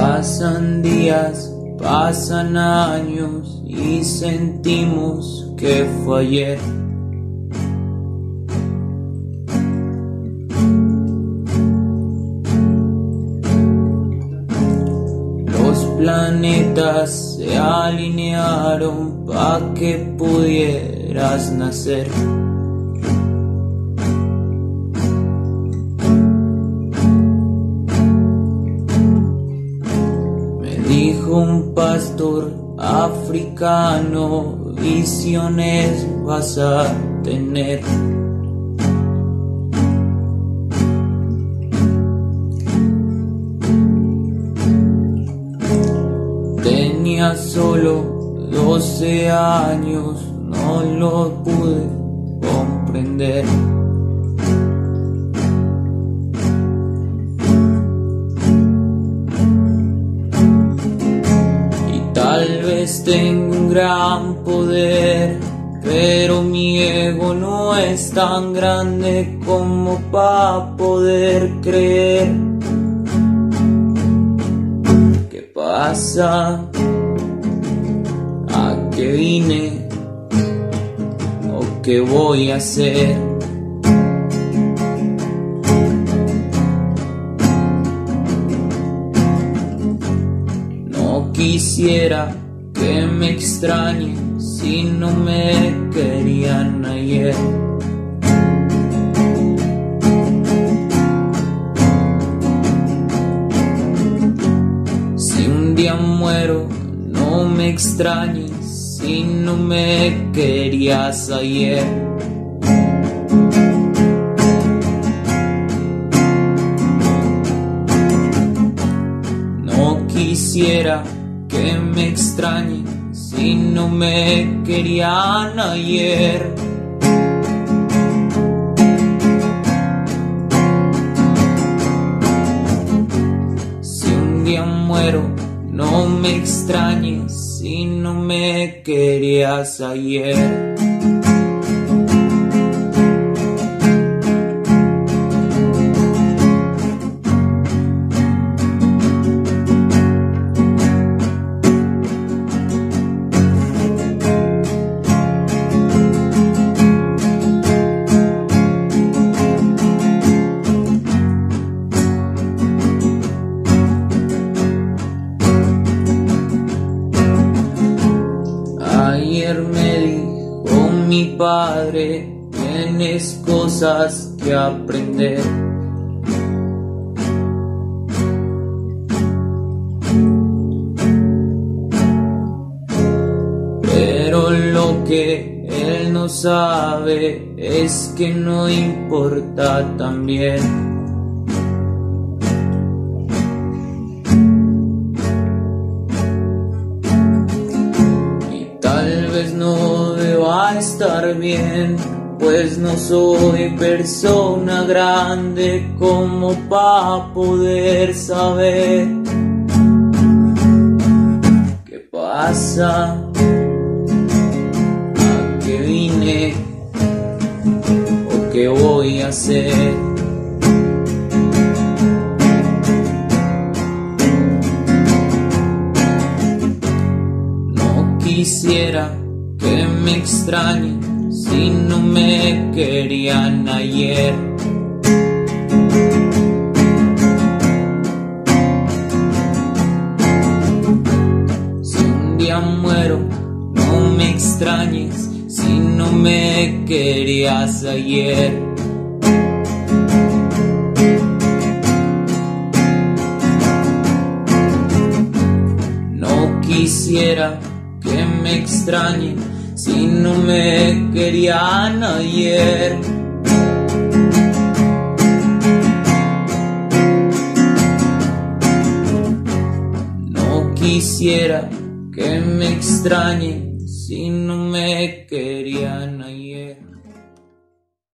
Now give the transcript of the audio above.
Pasan días, pasan años y sentimos que fue ayer. Los planetas se alinearon para que pudieras nacer. Un pastor africano, visiones vas a tener. Tenía solo 12 años, no lo pude comprender. Tengo un gran poder, pero mi ego no es tan grande como para poder creer. ¿Qué pasa? ¿A qué vine? ¿O qué voy a hacer? No quisiera que me extrañe si no me querían ayer. Si un día muero, no me extrañes si no me querías ayer. No quisiera que me extrañen si no me querían ayer. Si un día muero, no me extrañes si no me querías. Ayer padre, tienes cosas que aprender. Pero lo que él no sabe es que no importa también. Estar bien, pues no soy persona grande como para poder saber qué pasa, a qué vine o qué voy a hacer. No quisiera que me extrañen si no me querían ayer. Si un día muero, no me extrañes si no me querías ayer. No quisiera que me extrañen si no me querían ayer. No quisiera que me extrañen si no me querían ayer.